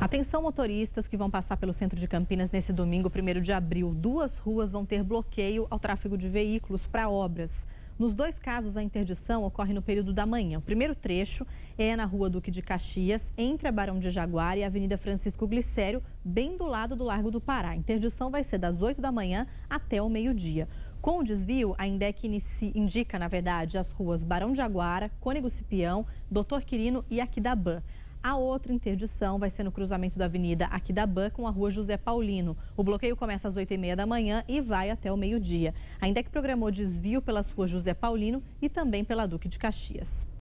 Atenção motoristas que vão passar pelo centro de Campinas nesse domingo, 1 de abril. Duas ruas vão ter bloqueio ao tráfego de veículos para obras. Nos dois casos, a interdição ocorre no período da manhã. O primeiro trecho é na Rua Duque de Caxias, entre a Barão de Jaguar e a Avenida Francisco Glicério, bem do lado do Largo do Pará. A interdição vai ser das 8 da manhã até o meio-dia. Com o desvio, a INDEC indica, na verdade, as ruas Barão de Jaguara, Cônego Cipião, Doutor Quirino e Aquidabã. A outra interdição vai ser no cruzamento da Avenida Aquidabã com a Rua José Paulino. O bloqueio começa às 8h30 da manhã e vai até o meio-dia. Ainda que programou desvio pelas ruas José Paulino e também pela Duque de Caxias.